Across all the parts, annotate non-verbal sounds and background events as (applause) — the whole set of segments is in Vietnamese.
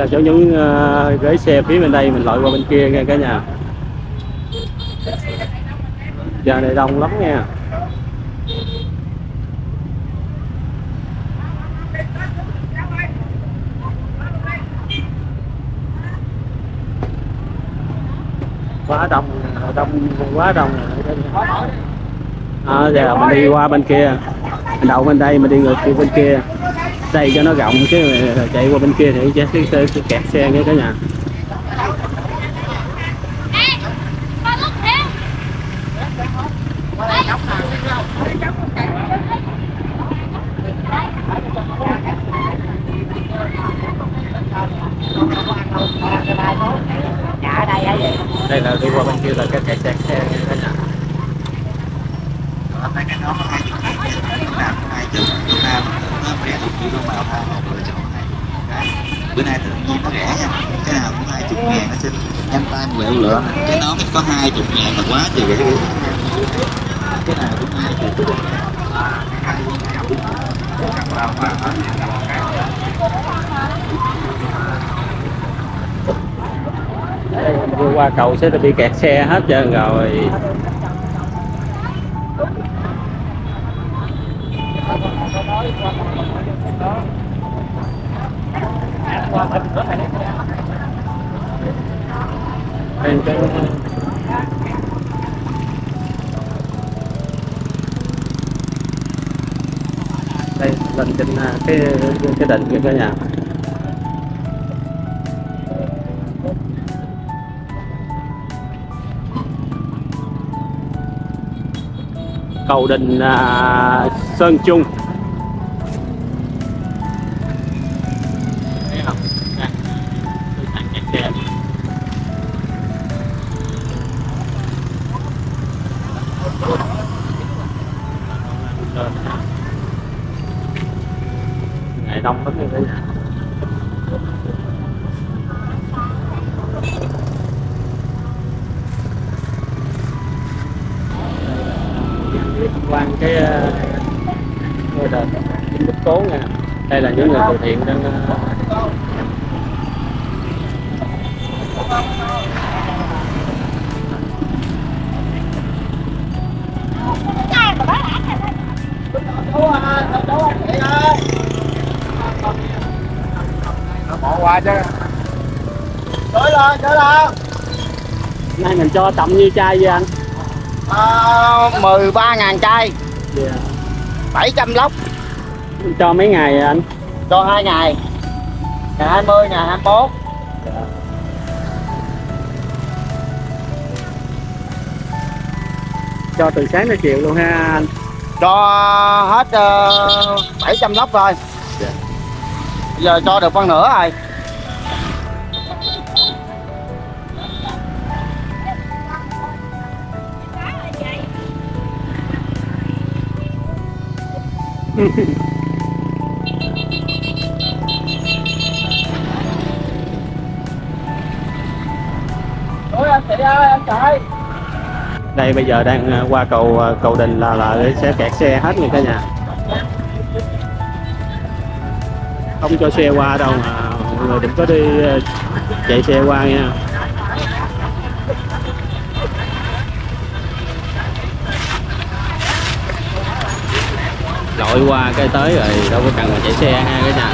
là chỗ những ờ, uh, ghế xe phía bên đây mình lội qua bên kia nha cả nhà. Giờ này đông lắm nha quá đông đông quá đông. À, giờ mình đi qua bên kia. Mình đậu bên đây mình đi ngược bên kia đây cho nó rộng chứ chạy qua bên kia thì sẽ, sẽ, kẹt xe nha cả nhà đây là đi qua bên kia là cái kẹt kẹt xe nghe cả nhà Ở cái đó có hai chục ngàn nào có hai chục nào nó rẻ một kilo màu hai một lựa chọn hai cái bữa nay tự nhiên nó rẻ nha cái nào cũng hai chục ngàn nó xin nhanh tay quẹo lựa cái nón có hai chục ngàn là quá trời rẻ cái nào cũng hai chục đây cầu sẽ bị kẹt xe hết trơn rồi. Đây cái đây, lên trên à, cái cái đỉnh kia cả nhà. Cầu đình à, Sơn Trung những người từ thiện đang ờ, bỏ qua chứ. Tới lên tới lên nay mình cho tầm như chai vậy anh? À, 13 ngàn chai. Yeah. 700 lốc. Cho mấy ngày anh cho hai ngày. Ngày 20 ngày 21 cho từ sáng tới chiều luôn ha anh. Cho hết uh, 700 lốc rồi. Dạ. giờ cho được phân nửa rồi. Ôi (laughs) ơi chạy đây, bây giờ đang à, qua cầu à, cầu đình là là sẽ kẹt xe hết nha cả nhà. Không cho xe qua đâu mà mọi người đừng có đi à, chạy xe qua nha. Lội qua cái tới rồi, đâu có cần mà chạy xe ha cái nhà.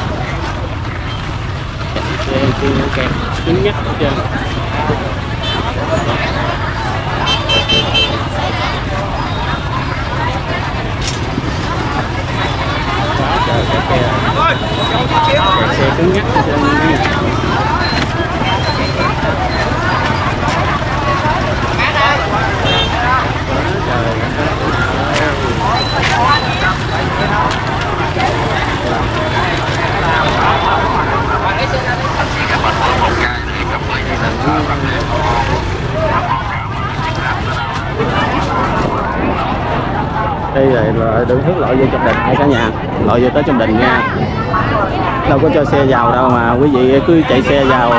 Kẹt xe kia kẹt, cứng nhắc hết trơn. Quá trời cái xe cứng nhắc hết trơn nha. Đây là, là đường hướng lội vô trong đình nha cả nhà. Lội vô tới trong đình nha. Đâu có cho xe vào đâu mà quý vị cứ chạy xe vào.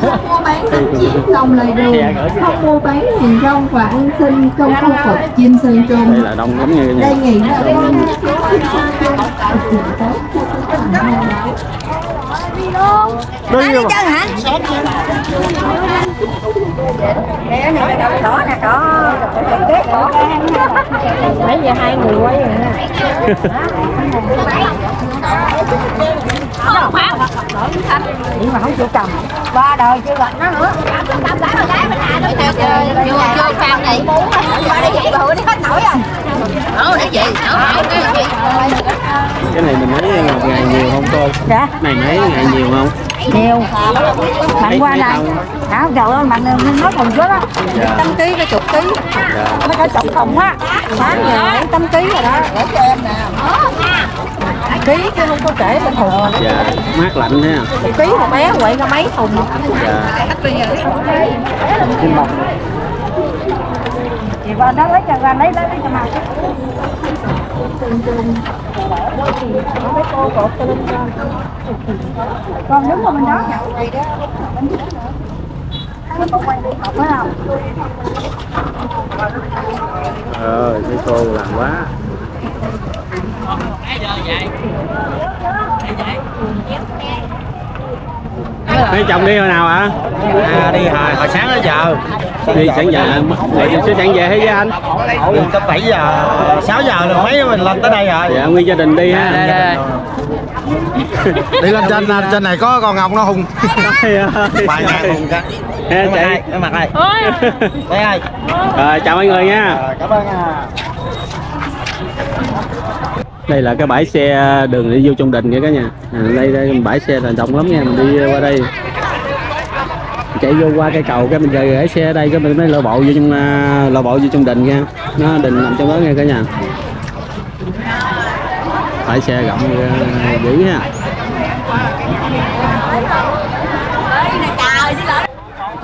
Không mua bán tấm chiên công lời đường không mua bán hàng rong và ăn xin trong khu vực chim sơn đây trung là đông lắm nha đề nghị là thần đi vô mà. Nè, nè, đậu đỏ nè, đó. Kết đỏ. Nãy giờ hai người quay rồi nè. Nhưng mà không chịu cầm. Ba đời chưa gặp nó nữa. chưa chưa phan này qua đây vậy bữa đi hết nổi rồi nấu để gì nấu cái gì cái này mình lấy một ngày nhiều không cô Dạ, này mấy ngày nhiều không nhiều. Bạn qua đồng? Hả, trời ơi, bạn nói còn trước á. Dạ. Trăm ký cái chục ký. dạ Mấy cái chục thùng á. Sáng giờ lấy trăm ký rồi đó. Để cho em nè. Ký chứ không có kể cái thùng. dạ mát lạnh thế à ký một bé quậy ra mấy thùng. dạ qua đó lấy cho ra lấy lấy lấy cho mà. Mấy cô cột cho lên con. Đứng qua bên đó. Ờ cái cô làm quá Mấy chồng đi hồi nào hả? À, đi hồi, hồi sáng tới giờ. Đi sẵn giờ, vậy thì sẽ sẵn về hết với anh? Đi tới 7 giờ 6 giờ rồi mấy mình lên tới đây rồi. Dạ, nguyên gia đình đi ha. (laughs) Đi lên trên trên này có con ngọc nó ơi, bài ngàn hùng cả. Nè, cái mặt đây chị mặt đây đây ơi Rồi, chào mọi người nha. Rồi, cảm ơn nha đây là cái bãi xe đường đi vô trong đình kìa cả nhà. À, đây đây bãi xe là rộng lắm nha mình đi qua đây. Chạy vô qua cây cầu cái mình rời gửi xe ở đây cái mình mới lò bộ vô trong à, lò bộ vô trong đình nha. Nó đình nằm trong đó nghe cả nhà. Bãi xe rộng à, dữ ha.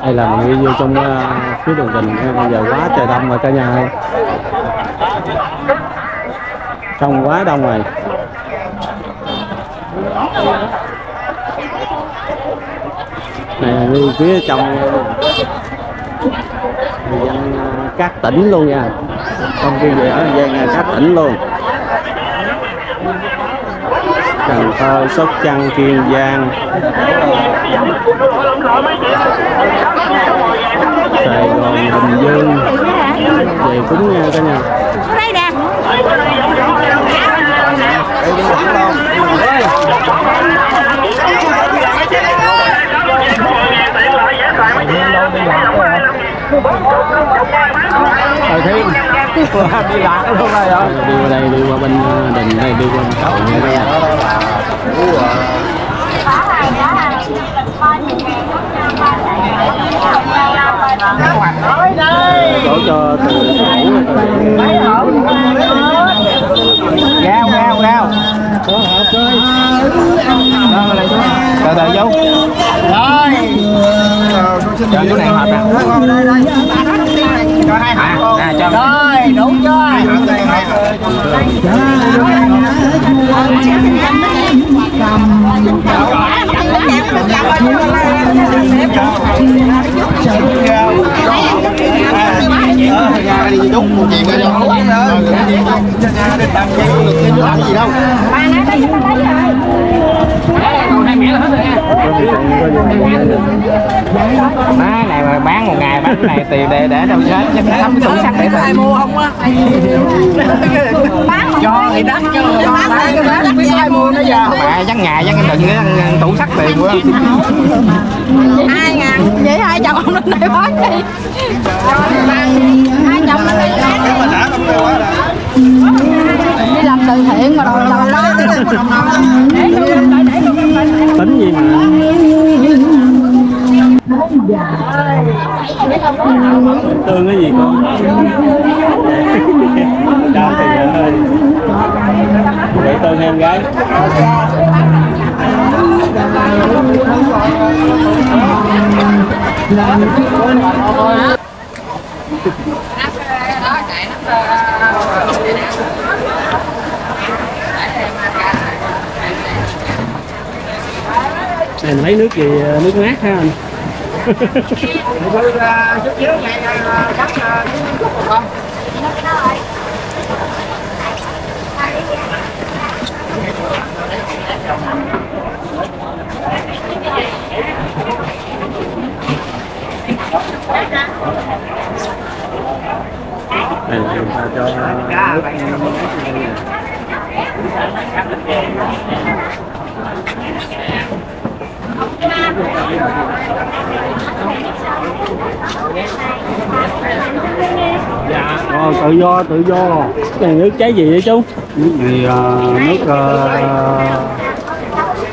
Đây là mình đi vô trong à, phía đường đình bây giờ quá trời đông rồi cả nhà ơi đông quá đông rồi. Này là phía trong ờ, người dân ờ, các tỉnh luôn nha. Không riêng về ở dân ờ, các tỉnh luôn. Cần Thơ, Sóc Trăng, Kiên Giang. Sài Gòn, Bình Dương. Về cúng nha cả nhà. Đây nè. Thôi thêm đi lạc luôn rồi đi qua đây đi qua bên ờ, đình đây đi qua bên cầu nha cả nhà đổ cho từ rau rau rau từ từ vô rồi cho chú này hộp nè. Cho hai hộp à, cho rồi đủ chưa? Hai hộp đây hai hộp má này mà bán một ngày bán cái này tiền để để đâu hết chắc thấm tủ sắt để mua không á cho thì đắt cho bán cái bán biết ai mua bây giờ mà dắt nhà dắt cái đừng cái tủ sắt tiền quá Hai ngàn. Vậy hai chồng ông lên đây bán đi. Hai chồng lên đây bán đi. Đi làm từ thiện mà đòi làm đó. Tính gì mà tương cái gì con chào thì ơi để tương em gái này là mấy nước gì nước mát ha anh chút xíu ngày cắt chút con này người ta cho dạ. Ờ, tự do tự do. Cái này nước trái gì vậy chú? Nước này ờ, nước ờ,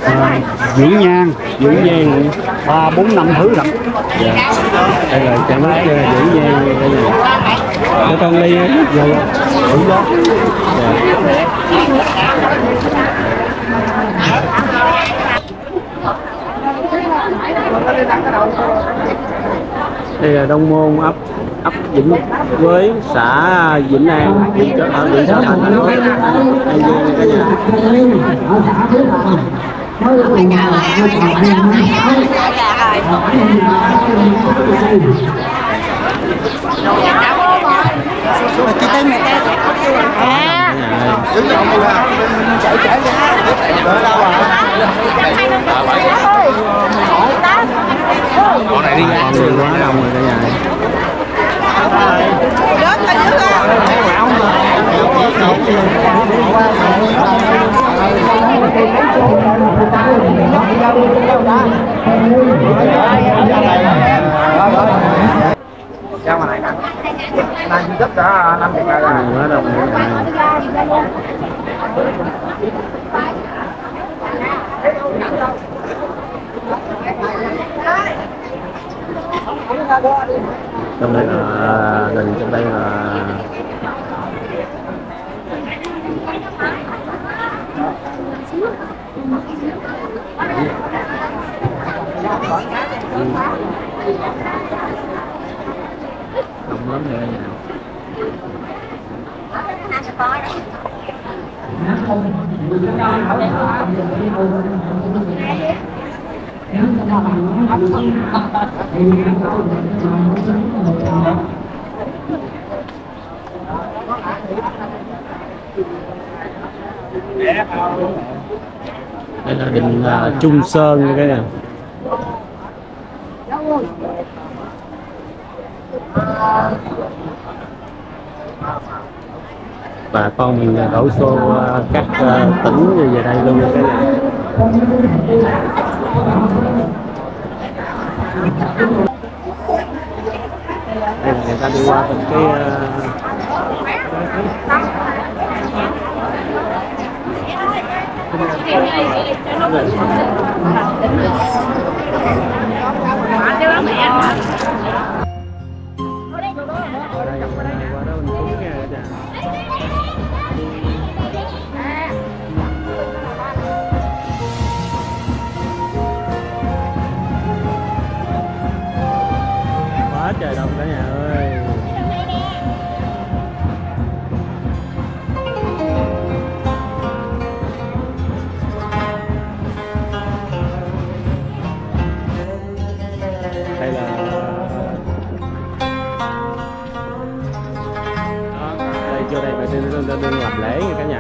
ờ, dưỡng nhang dưỡng nhang ba bốn năm thứ lận. Dạ. Đây là chai nước ờ, dưỡng nhang đây này để con ly dạ dạ tự do. Dạ đây là đông môn ấp ấp vĩnh quế, xã vĩnh an, huyện Chợ- ở à, huyện Chợ thành. Thành phố dạ, dạ, dạ, an giang này cả nhà cả nhà ơi. con này đi ra con người quá đông rồi cả nhà ơi ra ngoài này nè. Nay chi thức đã năm chục ngày rồi quá trong đây là gần trong đây là đông lắm nha nhà đây là đình uh, à, Trung Sơn nha cả bà con mình đổ xô à, các à, tỉnh về đây luôn. Cái này đây là người ta đi qua bên cái à, đây cả nhà ơi. Đây là đây, vô đây phải lên lên làm lễ nha cả nhà.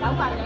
Cảm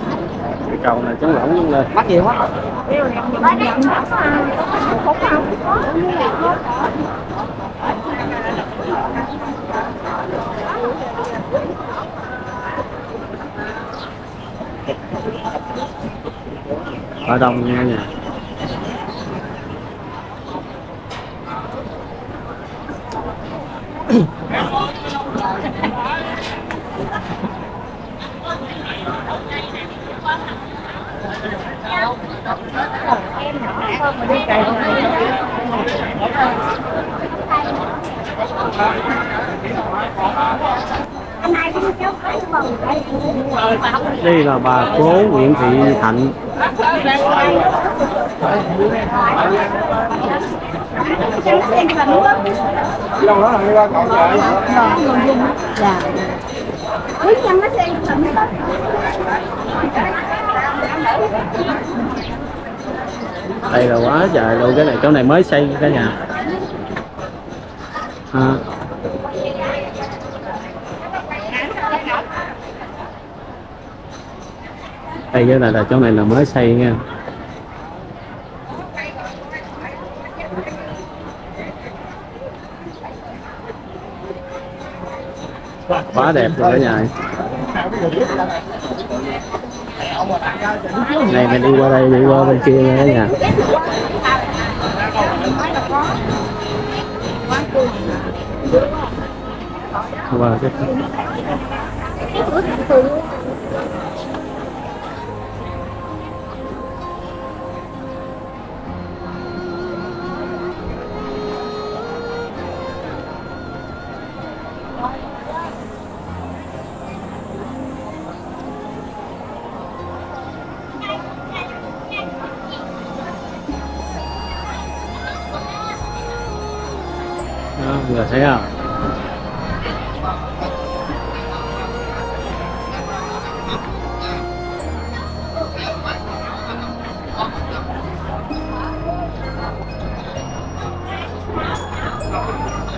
cầu này chống lỏng luôn lên. Mắc gì quá. Ở đông nha nha. Đây là bà cố Nguyễn Thị Thạnh. Đó là đi ra cổng đây là quá trời luôn, cái này chỗ này mới xây cả nhà à đây với lại là chỗ này là mới xây nha. Quá đẹp rồi cả nhà này mình đi qua đây đi qua bên kia nữa nha. Qua cái wow, cái... thấy không?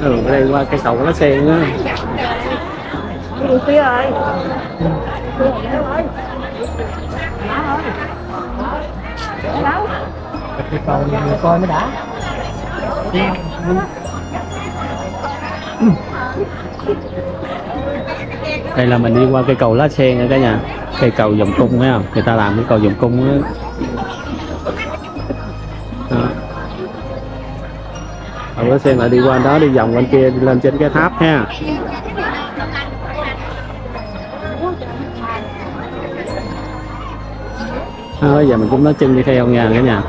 Ừ ở đây qua cây cầu lá sen á. Đi phía ơi coi mới đã đây là mình đi qua cây cầu lá sen nha cả nhà cây cầu vòng cung thấy không người ta làm cái cầu vòng cung đó. đó. cầu lá sen lại đi qua đó đi vòng bên kia đi lên trên cái tháp ha đó, giờ mình cũng nói chân đi theo nha cả nhà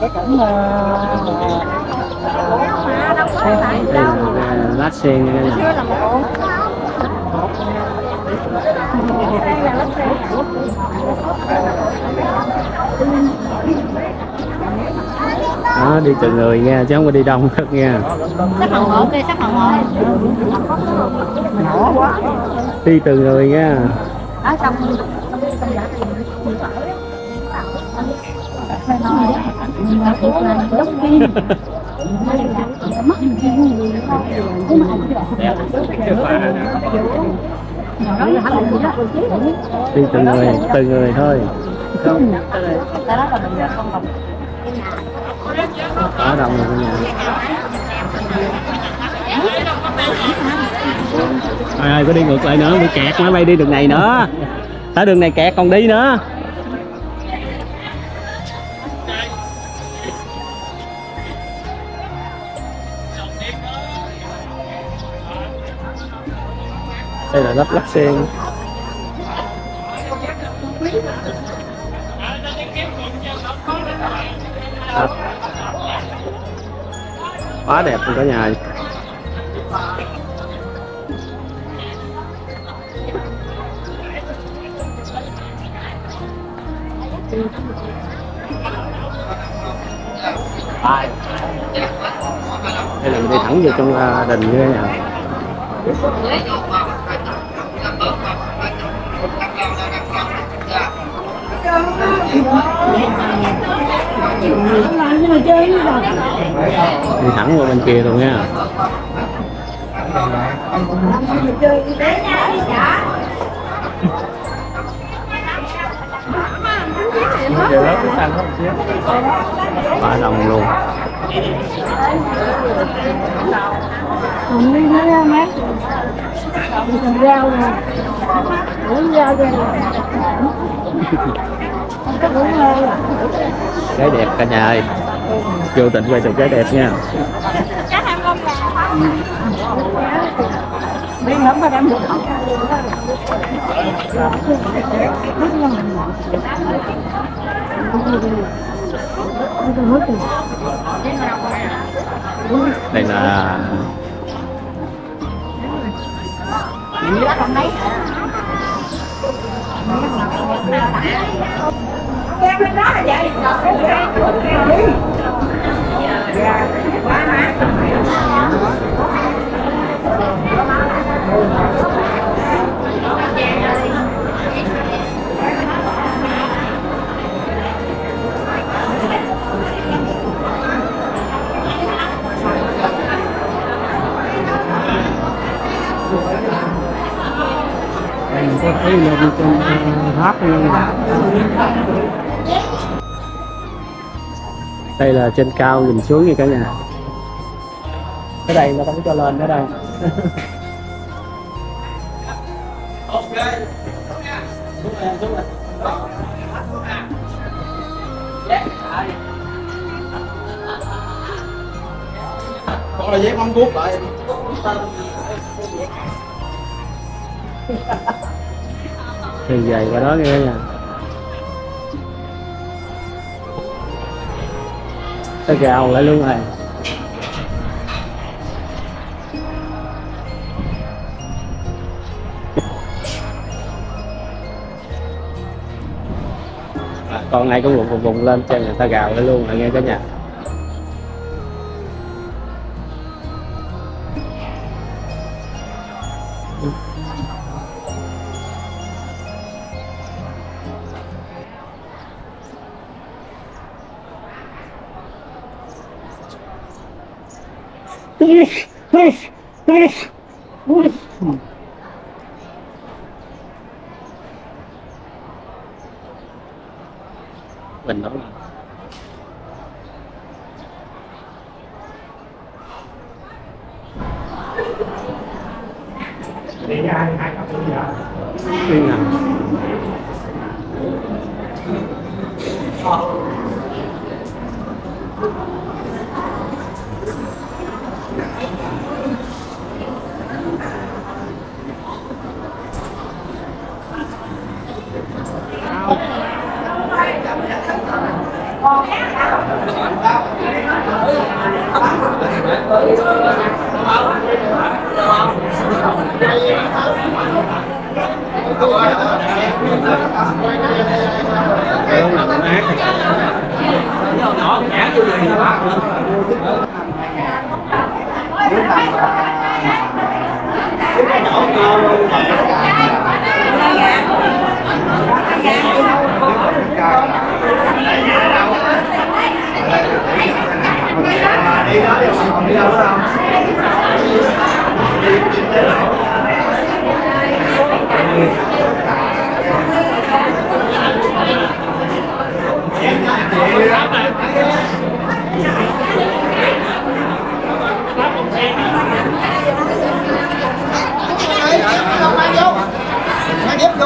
cái cảnh đây là lá sen nha cả nhà là đó đi từ người nha chứ không có đi đông thật nha Sắc màu một đi, sắc màu một đi từ người nha đó xong Ở trong (laughs) đi từ người từ người thôi. Ở rồi cả nhà ai ơi có đi ngược lại nữa bị kẹt máy bay đi đường này nữa. Tới đường này kẹt còn đi nữa đây là lắp lắc sen Đó. quá đẹp luôn cả nhà ơi. đây là mình đi thẳng vô trong à, đình như thế nào đi thẳng qua bên kia luôn nha. Ba đồng luôn. Không đi nó ra mát Còn rau nè Uống rau ra cái đẹp cả nhà ơi. Vô tình quay chụp cái đẹp nha. Đi lắm rồi em được không đây là Hãy subscribe cho kênh Ghiền Mì Gõ Để không bỏ lỡ những video hấp dẫn kêu bên đó vậy. Đọc cái ra thuận Dạ Quá má. Hãy subscribe cho kênh Ghiền Mì Gõ Để không bỏ lỡ những video hấp dẫn đây là trên cao nhìn xuống như cả nhà. Ở đây nó không cho lên nữa đâu. Con là dép mắm cuốc lại. Thì về qua đó nghe nha nó gào lại luôn rồi À, con ai cũng vùng vùng lên cho người ta gào lại luôn rồi nghe cả nhà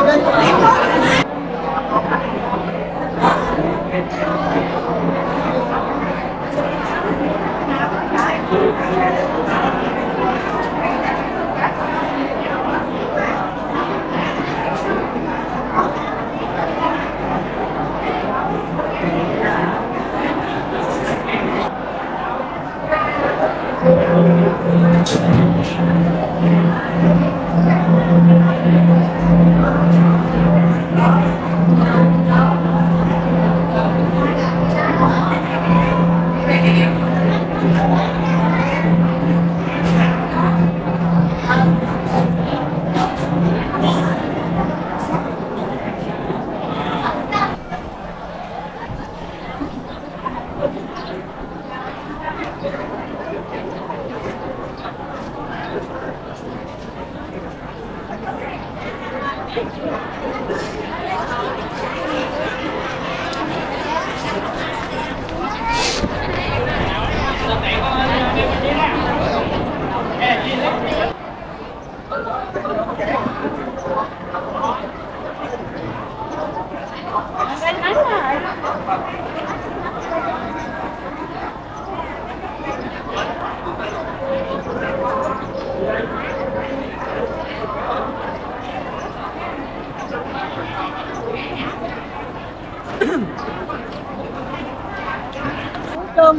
Trơn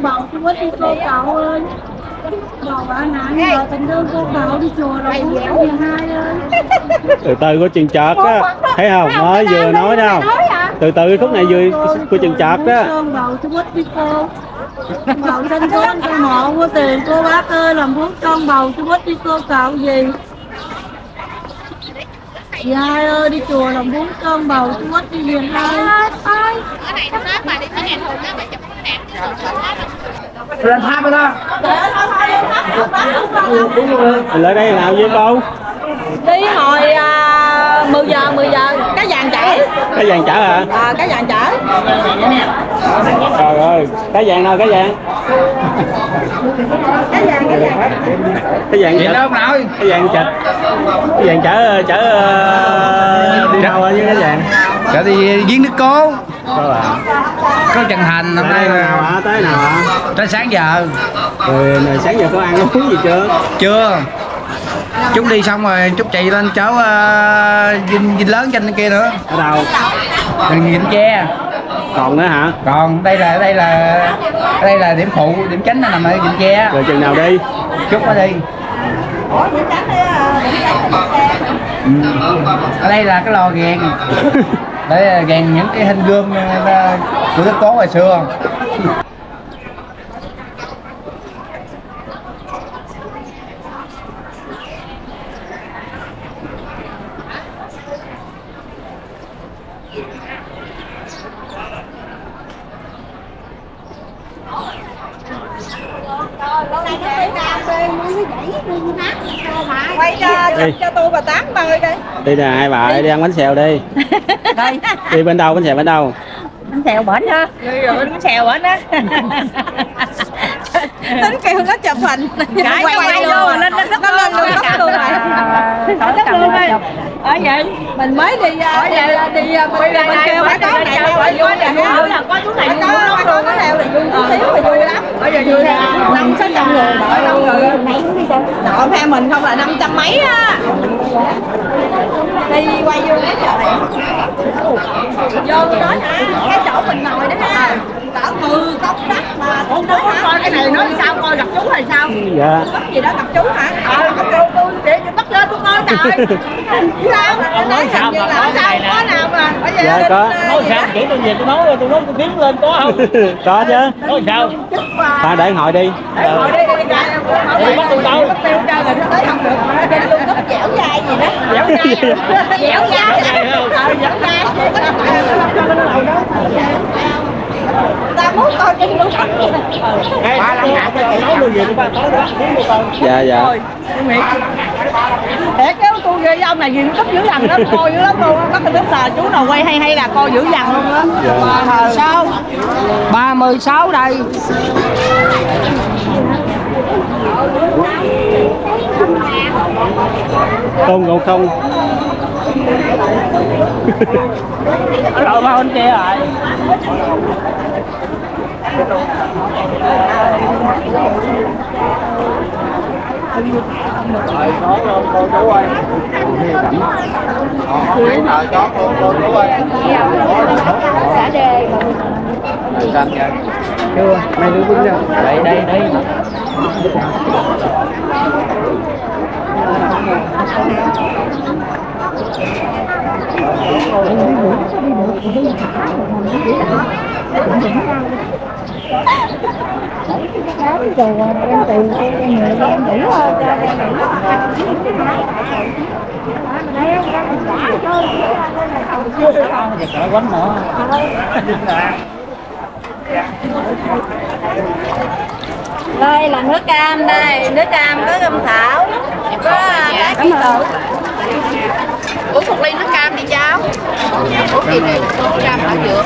bầu chú quýt đi cô cậu ơi Bầu bà nạn giờ tình thương cô cậu đi chùa rồi cũng tháng 12 ơi. Từ từ có chừng chợt á. Thấy không mới vừa nói đâu từ từ khúc này vừa của chừng chợt đó bầu chú quýt đi cô. Bầu xin con cô mộ của tiền cô bác ơi làm phước con bầu chú quýt đi cô cậu gì? Dì hai ơi đi chùa làm phước con bầu chú quýt đi dì hai. Ơi Ở này nó bà đi tới nhà thường á, bà chụp cái đẹp lên tháp rồi đó lại đây làm gì cô? Đi hồi à, 10 giờ 10 giờ cái vàng chở cái vàng chở hả? À, cái vàng chở trời ơi cái vàng đâu cái vàng? Cái vàng cái vàng. Cái vàng chở ông nội. Cái vàng chở cái vàng chở chở ờ, đi đâu với cái vàng? Chở đi giếng nước cố. Đâu à Có Trần Thành hôm nay nào hả? Tới nào hả? Tới sáng giờ. Rồi này sáng giờ có ăn uống gì chưa? Chưa. Chúng đi xong rồi chút chạy lên cháu uh, dinh, dinh lớn trên kia nữa. Ở đâu? Đừng nhìn che. Còn nữa hả? Còn đây là đây là đây là điểm phụ, điểm chính nó nằm ở Vịnh Tre rồi chừng nào đi? Chút ở đi. Ừ. Ở đây là cái lò gèn (laughs) Để gèn những cái hình gươm ờ, của Đức Cố hồi xưa quay cho Đi. cho tôi bà tám ba ơi đây đi nè hai bà đi ăn bánh xèo đi. (laughs) Đây. Đi bên đâu bánh xèo bên đâu bánh xèo bển đó. Rồi. Bánh xèo bển đó (laughs) (laughs) tính kêu nó chụp hình quay quay vô lên lên nó lên luôn đất luôn rồi nó đất luôn rồi ở vậy mình mới đi ở vậy đi mình mình kêu phải có này đâu phải vui này vui là có chú này lắm có có theo thì vui chút xíu thì vui lắm. Bây giờ vui năm sáu trăm người đợi đông rồi đợi phe mình không là năm trăm mấy á. Đi quay vô cái chợ này. Vô đó hả cái chỗ mình ngồi đó ha cỡ mười cốc đất mà. Cũng đó coi cái này nói sao? Coi gặp chú hay sao? Dạ. Có gì đó gặp chú hả? Ờ gặp chú tôi để cho bắt lên tôi coi trời. (laughs) Sao nói nói hình như là sao có nào mà bây giờ Dạ, có. ờ, nói sao? chỉ tôi về tôi nói rồi tôi nói tôi tiến lên có không? Có chứ. Nói sao? Mà. ta để hỏi đi. Để ngồi đi đi bắt tôi đâu? bắt tiêu ra rồi nó tới không được mà trên luôn rất dẻo dai gì đó. Dẻo dai dẻo dai. Ờ dẻo dai ta muốn coi trên luôn ba năm ngàn tôi nói về tôi ba tối đó dạ dạ. Để kéo tôi ghê với ông này gì nó cấp dữ dằn đó coi dữ lắm luôn bắt tính là chú nào quay hay hay là coi dữ dằn luôn á. Ba mươi sáu ba mươi sáu đây. Không còn không rồi mà anh kia rồi. Rồi có luôn cô chú ơi Rồi chó cô cô chú ơi chưa mấy đứa đứng ra đây đây đây sợ quánh nữa đây là nước cam đây nước cam có gâm thảo có cá ký tự uống một ly nước cam đi cháu. Uống gì này nước cam thảo dược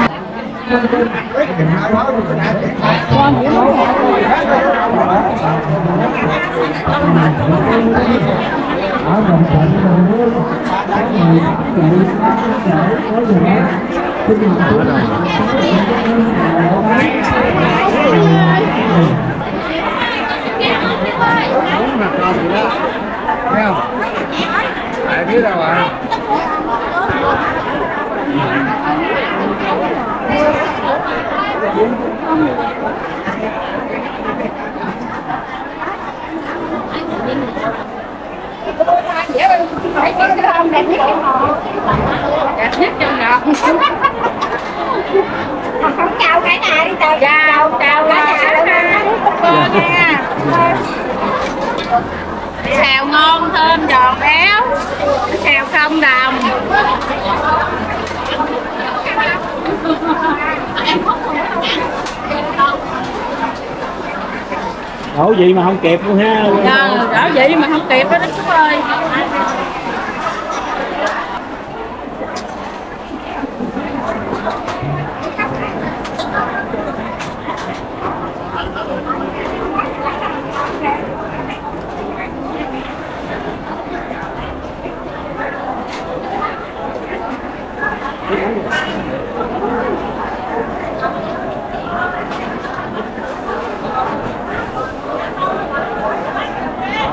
ừ hộp đấy là hộp đấy Hỏi nó vô mình đừng ra à. Thấy không? ở dưới đâu à không chào cái này đi chào chào chào cái nhà nha xào ngon thơm giòn béo xào không đồng đổ vậy mà không kịp luôn ha. Dạ, đỡ vậy mà không kịp đó đó chú ơi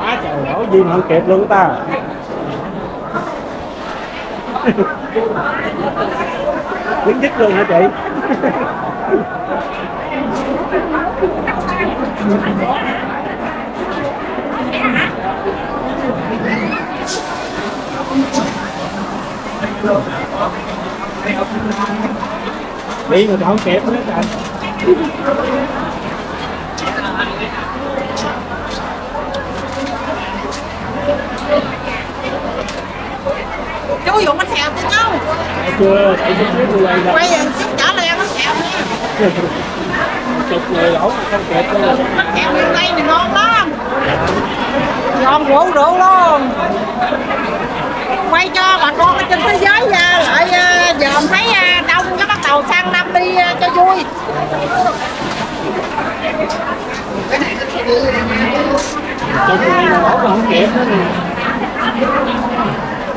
quá trời kết luôn ta. (laughs) Khuyến khích luôn hả chị? (laughs) Đi người ta không kẹp hết anh chú dụng bánh xèo cho cháu chưa tại chút xíu tôi quay quay giờ chút trở lại xèo nha. Chục người mà không kịp luôn bánh xèo miền tây này ngon lắm. Ngon rượu rượu luôn. Quay cho bà con ở trên thế giới ra lại à, dòm thấy à, đông cái bắt đầu sang năm đi à, cho vui. Chục người mà không kịp nữa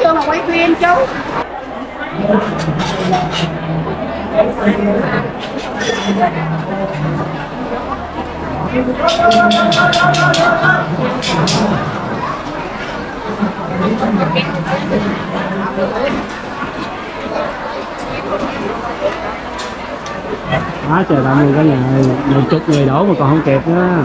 chưa mà quay phim chú. Quá trời ba mươi cả nhà một chục người đổ mà còn không kịp nữa.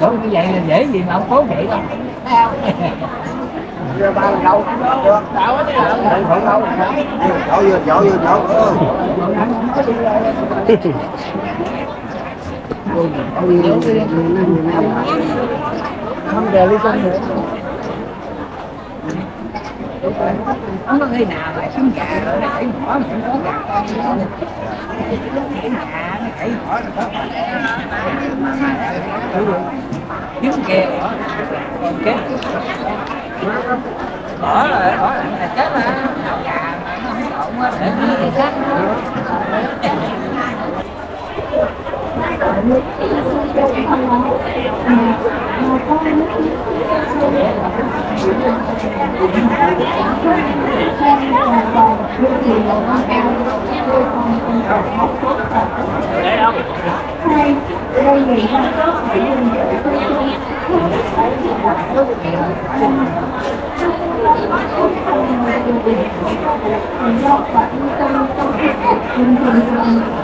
Đúng như vậy là dễ gì mà ông cố vậy đâu không để đi con nữa không có khi nào mà sống gà rồi nó chảy mỏ mà không có gà con nữa chảy nhà nó cãi mỏ nó có kiếm kia còn chết bỏ rồi, bỏ là chết là gà mà nó không động á để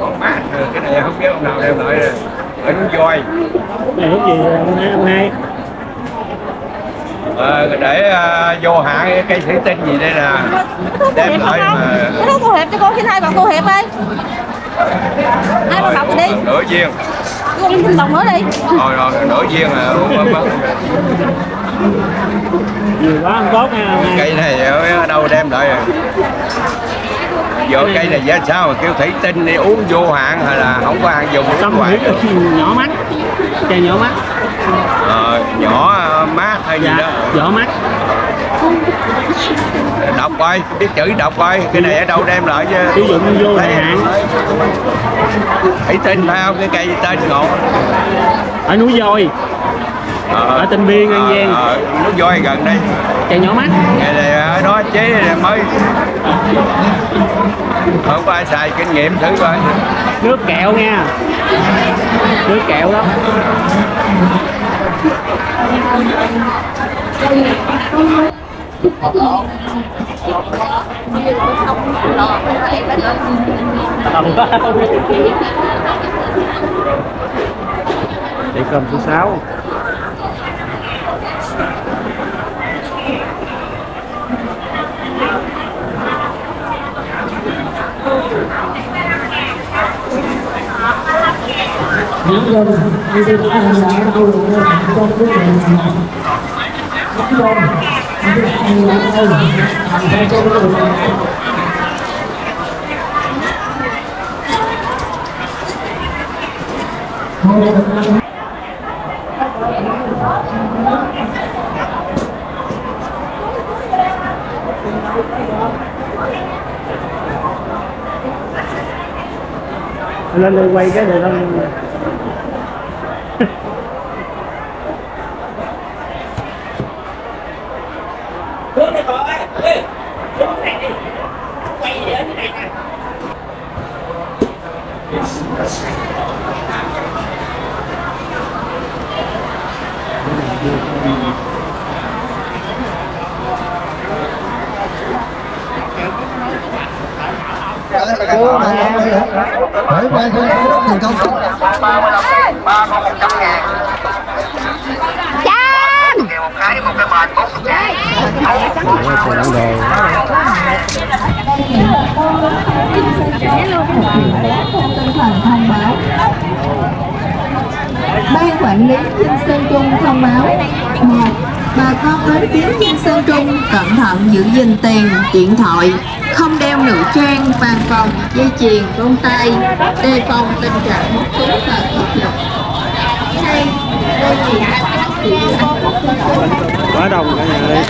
còn mát cái này không biết ông nào đem lại rồi ở núi voi. Này lúc gì ông hai ông hai Ờ, để à, vô hạ cái cây thủy tinh gì đây nè. Đem lại mà cái đó cô hiệp cho cô xin hai bạn cô hiệp ơi hai bạn rồi đi. nửa viên. Cô xin đồng nữa đi. Rồi rồi nửa viên à uống mất mất nhiều quá không tốt nha cây này ở đâu đem lại rồi Giờ cây này giá sao mà kêu thủy tinh đi uống vô hạn hay là không có ăn dùng nước ngoài được. nhỏ mắt chai nhỏ mắt. Ờ, nhỏ à, mát hay gì dạ đó. nhỏ mắt. Đọc coi biết chữ đọc coi cái này ở đâu đem lại chứ? Sử dụng vô thời hạn. thủy tinh phải không? Cái cây tên ngọn ở núi voi Ờ, ở Tân Biên, An Giang. ờ, nước voi gần đây? Chai nhỏ mắt. Ngày này ở đó chế mới. Không có ai xài kinh nghiệm thử coi. Nước kẹo nha. Nước kẹo đó. Để cơm số 6 lên đây quay cái này lên Hỏi qua con có đất tiền công tinh thần thông báo ban quản lý Dinh Sơn Trung thông báo một bà con đến viếng Dinh Sơn Trung cẩn thận giữ gìn tiền điện thoại theo nữ trang, vàng vòng dây chuyền đôn tay đề phòng tình trạng mất túi và cướp giật hay đôi quá đông cả nhà ơi.